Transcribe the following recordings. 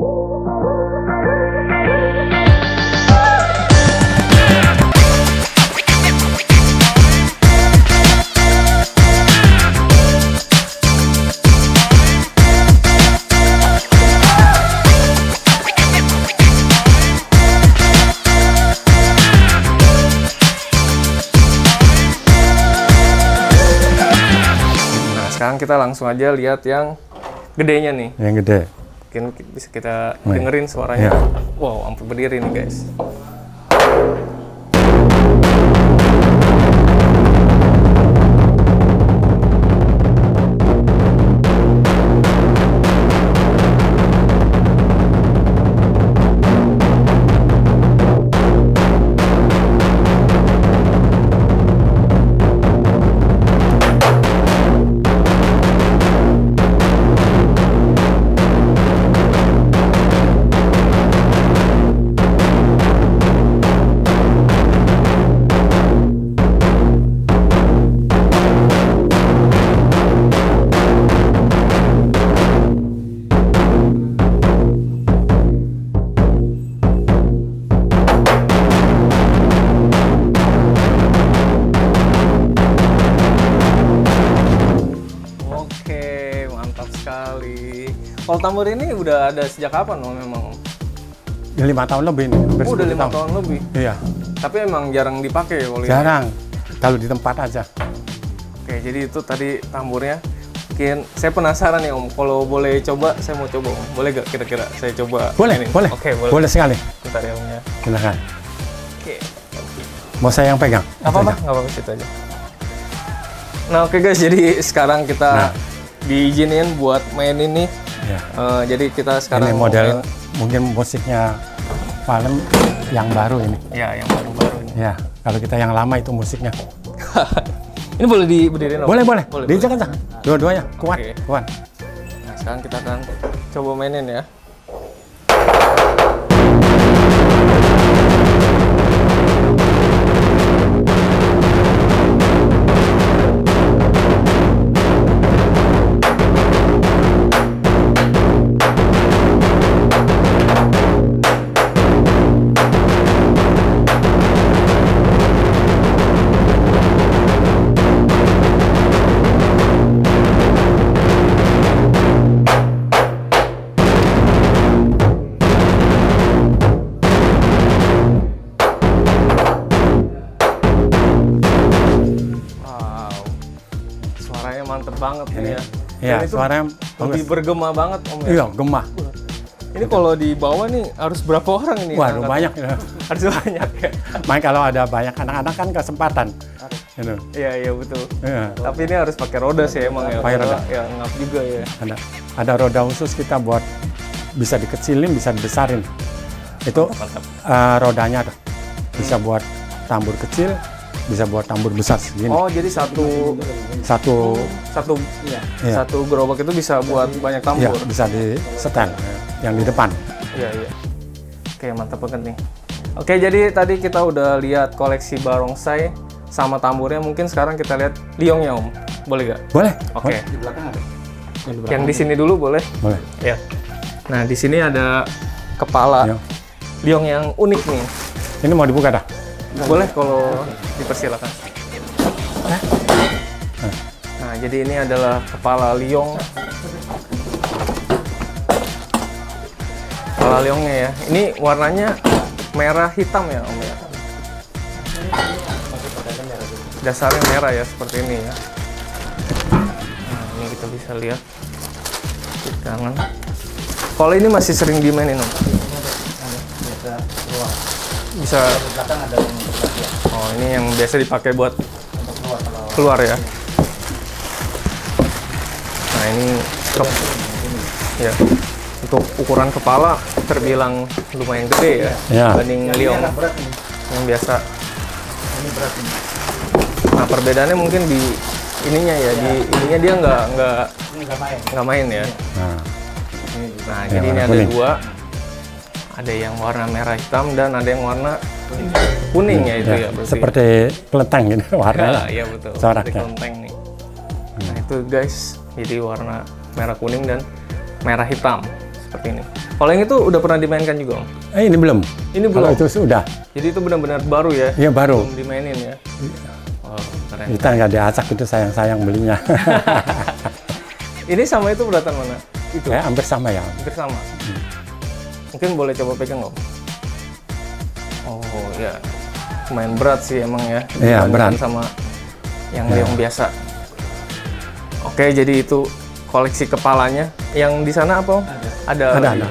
Nah, sekarang kita langsung aja lihat yang gedenya nih. Yang gede. Mungkin bisa kita dengerin suaranya. Iya. Wow, sampai berdiri nih guys. Kalau tambur ini udah ada sejak kapan Om memang? Om? Ya, lima tahun lebih nih. hampir Oh, udah 10 lima tahun lebih. Iya. Tapi emang jarang dipakai ya ini? Jarang. Kalau di tempat aja. Oke, jadi itu tadi tamburnya. Mungkin saya penasaran nih Om, kalau boleh coba, saya mau coba Om. Boleh gak kira-kira saya coba? Boleh, mainin? boleh. Oke, boleh. Boleh sekali. Bentar ya Om ya. Silakan. Oke. Mau saya yang pegang? Nggak apa-apa, nggak apa-apa situ aja. Nah oke guys, jadi sekarang kita Nah. diizinin buat main ini. Ya. Eh, jadi kita sekarang Ini model main- mungkin musiknya film yang baru ini. ya yang baru-baru ini. Ya, kalau kita yang lama itu musiknya. ini boleh diberdiriin Om? Boleh, boleh. Boleh. Diinjak aja. Dua-duanya kuat, Oke. kuat. Nah sekarang kita akan coba mainin ya. Ya. Iya, itu suaranya lebih bagus. bergema banget Om ya. Iya, gemah. Ini kalau di bawah nih harus berapa orang ini? Waduh, banyak ya. Harus banyak ya. Main kalau ada banyak anak-anak kan kesempatan. Gitu. Iya iya betul. Iya. Tapi ini harus pakai roda sih emang ya. Pakai roda. Ya ngap juga ya. Ada ada roda khusus kita buat bisa dikecilin, bisa dibesarin. Itu eh, rodanya tuh. Bisa buat tambur kecil, bisa buat tambur besar segini. Oh jadi satu Satu satu Iya. satu gerobak itu bisa buat banyak ya tambur. bisa di setel yang di depan. Iya iya. Oke mantap banget nih. Oke jadi tadi kita udah lihat koleksi barongsai sama tamburnya. Mungkin sekarang kita lihat liongnya om. Boleh gak? Boleh? Oke. Di belakang ada. Yang di sini dulu boleh? Boleh. Ya. Nah di sini ada kepala Liong. liong yang unik nih. Ini mau dibuka dah. Boleh kalau dipersilakan. Nah, jadi ini adalah kepala liong. Kepala liongnya ya. Ini warnanya merah hitam ya, Om ya. Dasarnya merah ya, seperti ini ya. Nah, ini kita bisa lihat di kanan. Kalau ini masih sering dimainin, Om. Bisa Oh, ini yang biasa dipakai buat keluar ya. Nah, ini kep- ya. Untuk ukuran kepala terbilang lumayan gede ya, Ya. dibanding liong yang biasa. Nah, perbedaannya mungkin di ininya ya, di ininya dia nggak nggak nggak main ya. Nah, Nah, jadi ini ada kuning. dua. Ada yang warna merah hitam dan ada yang warna kuning ya itu ya. ya, berarti. seperti kelenteng gitu warnanya. Ya, iya betul. Corak Seperti ya. kelenteng nih. Nah itu guys, jadi warna merah kuning dan merah hitam seperti ini. Kalau yang itu udah pernah dimainkan juga om? Eh ini belum. Ini Kalau belum. itu sudah. Jadi itu benar-benar baru ya? Iya baru. Belum dimainin ya? Wow, keren. Kita nggak diacak itu sayang-sayang belinya. Ini sama itu beratan mana? Itu ya hampir sama ya. hampir sama. Mungkin boleh coba pegang om? Oh ya, lumayan berat sih emang ya. Iya, berat. sama yang liong biasa. Oke, jadi itu koleksi kepalanya. Yang di sana apa? Ada. Ada, lagi. ada.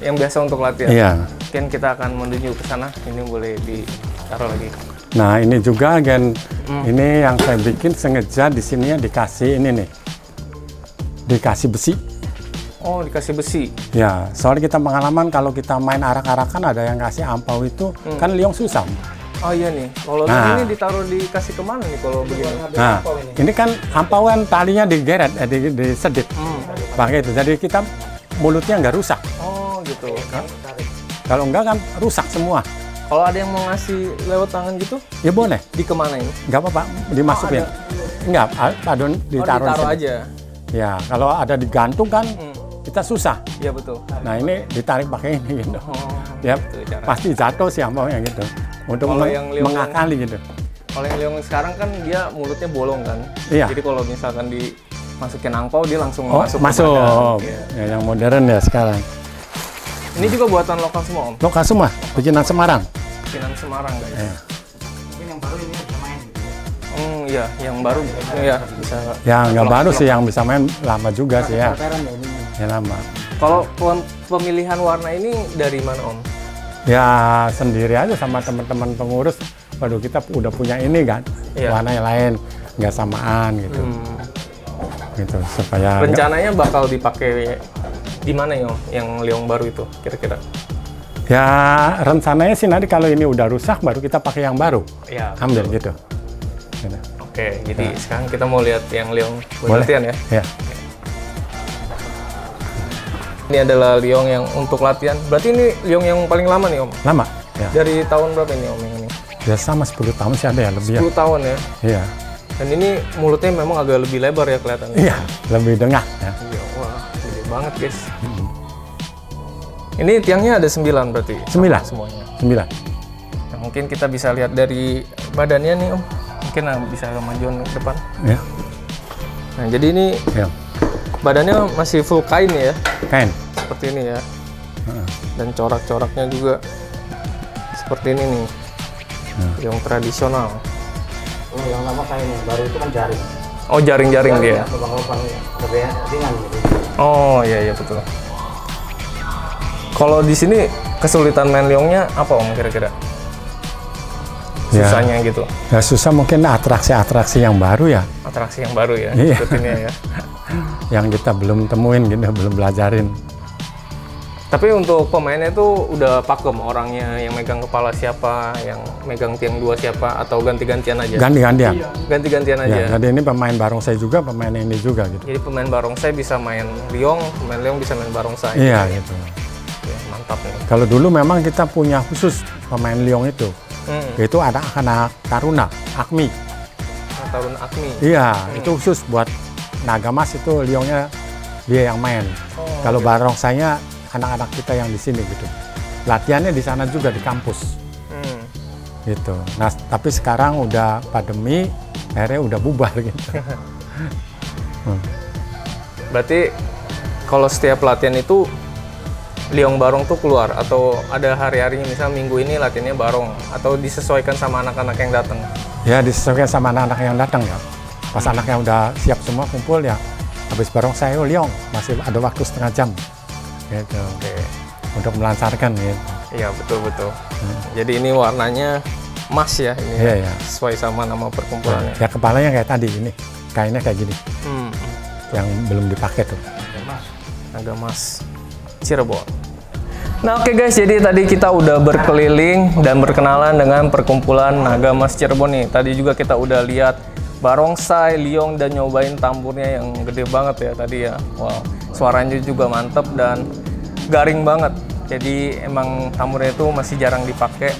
Yang biasa untuk latihan. Iya. Mungkin kita akan menuju ke sana. Ini boleh ditaruh lagi. Nah ini juga gen Hmm. ini yang saya bikin sengaja di sini ya dikasih ini nih, dikasih besi. Oh, dikasih besi. Ya, soalnya kita pengalaman kalau kita main arak-arakan ada yang kasih ampau itu Hmm. kan liong susah. Oh iya nih. Kalau Nah. ini ditaruh dikasih ke mana nih kalau begini? Nah, ini kan ampau kan talinya digeret, eh, di, disedit, Hmm. pakai itu. Jadi kita mulutnya nggak rusak. Oh gitu. Kalau enggak kan rusak semua. Kalau ada yang mau ngasih lewat tangan gitu, Ya boleh, di ke mana ini? nggak apa-apa, dimasukin. Enggak, a- adon Oh, ditaruh, di ditaruh aja. Ya, kalau ada digantung kan Hmm. Kita susah. Iya betul. Nah ini ditarik pakai ini gitu. Oh, Ya itu cara. pasti jatuh sih ampaunya gitu. Untuk Kalau meng- yang liong- mengakali gitu. Kalau yang liong sekarang kan dia mulutnya bolong kan. Iya. Jadi kalau misalkan dimasukin angpau dia langsung Oh, masuk. masuk. badan. Iya. Ya, yang modern ya sekarang. Ini juga buatan lokal semua om. Lokal semua, bikinan Semarang. Bikinan Semarang guys. Ya. Hmm, iya, yang baru ya bisa. Ya nggak baru sih yang bisa main lama juga sih ya. Ya lama. Kalau pem- pemilihan warna ini dari mana om? Ya sendiri aja sama teman-teman pengurus. Waduh kita udah punya ini kan, Iya. warna yang lain nggak samaan gitu, Hmm. gitu supaya Rencananya bakal dipakai di mana ya om? Yang liong baru itu kira-kira? ya rencananya sih nanti kalau ini udah rusak baru kita pakai yang baru, Ya. ambil gitu. Gitu. Oke, jadi sekarang kita mau lihat yang Boleh. latihan ya. Ya. Ini adalah liong yang untuk latihan. Berarti ini liong yang paling lama nih om. Lama. Ya. Dari tahun berapa ini om yang ini? Ya sama 10 tahun sih ada ya lebih ya. 10 tahun ya. Iya. Dan ini mulutnya memang agak lebih lebar ya kelihatannya. Iya, lebih dengah ya. Iya, wah, gede banget guys. Ini tiangnya ada 9 berarti. Sembilan. Semuanya. Sembilan. Nah, mungkin kita bisa lihat dari badannya nih om. Mungkin nah, bisa majuan ke depan. Ya. Nah, jadi ini Ya. badannya masih full kain ya. Kain. Seperti ini ya. Heeh. Dan corak-coraknya juga seperti ini nih. Yang tradisional. Oh, yang lama kain yang baru itu kan jaring. Oh, jaring-jaring dia. Lubang-lubang lebih ringan gitu. Oh, iya iya betul. Kalau di sini kesulitan main liongnya apa om kira-kira? Ya. Susahnya gitu. Ya susah mungkin atraksi-atraksi yang baru ya, Atraksi yang baru ya, Iya. ya. yang kita belum temuin gitu, belum belajarin. Tapi untuk pemainnya itu udah pakem orangnya yang megang kepala siapa, yang megang tiang dua siapa, atau ganti-gantian aja? Ganti-gantian. Ganti-gantian aja. Ya, jadi ini pemain barongsai juga, pemain ini juga gitu. Jadi pemain barongsai bisa main liong, pemain liong bisa main barongsai. Iya gitu. Ya, mantap nih. Kalau dulu memang kita punya khusus pemain liong itu, Hmm. itu ada anak taruna, Akmi. Tarun Akmi. Iya, itu khusus buat naga mas itu liongnya dia yang main. Oh, Kalau barongsainya anak-anak kita yang di sini gitu. Latihannya di sana juga di kampus Hmm. gitu. Nah, tapi sekarang udah pandemi, akhirnya udah bubar gitu. Berarti kalau setiap latihan itu liong barong tuh keluar atau ada hari-harinya misal minggu ini latihannya barong atau disesuaikan sama anak-anak yang datang. ya disesuaikan sama anak-anak yang datang ya. Pas anaknya udah siap semua kumpul ya, habis barongsai oh, liong masih ada waktu setengah jam gitu Oke. untuk melancarkan gitu. Iya betul betul. Jadi ini warnanya emas ya ini. Iya, ya. Sesuai sama nama perkumpulannya. Ya kepalanya kayak tadi ini, kainnya kayak gini, Hmm. yang belum dipakai tuh. Naga Mas Cirebon. Nah oke guys, jadi tadi kita udah berkeliling dan berkenalan dengan perkumpulan Naga Mas Cirebon nih. Tadi juga kita udah lihat barongsai, liong dan nyobain tamburnya yang gede banget ya tadi ya. Wow, suaranya juga mantep dan garing banget. Jadi emang tamburnya itu masih jarang dipakai.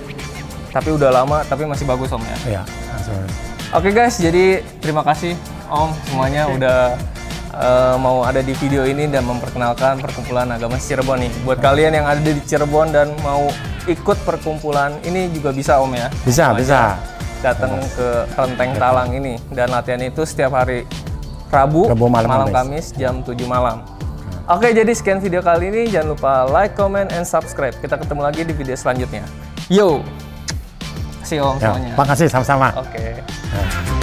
Tapi udah lama, tapi masih bagus om ya. Ya, langsung. Oke guys, jadi terima kasih Om semuanya udah eh, mau ada di video ini dan memperkenalkan perkumpulan agama Cirebon nih. Buat kalian yang ada di Cirebon dan mau ikut perkumpulan ini juga bisa Om ya. Bisa, bisa. Datang ke Kelenteng Talang ini dan latihan itu setiap hari Rabu, Rabu malam Kamis jam 7 malam. Oke, jadi sekian video kali ini. Jangan lupa like, comment, and subscribe. Kita ketemu lagi di video selanjutnya. Yo! Kasih Om Ya, semuanya. makasih sama-sama. Oke. Ya.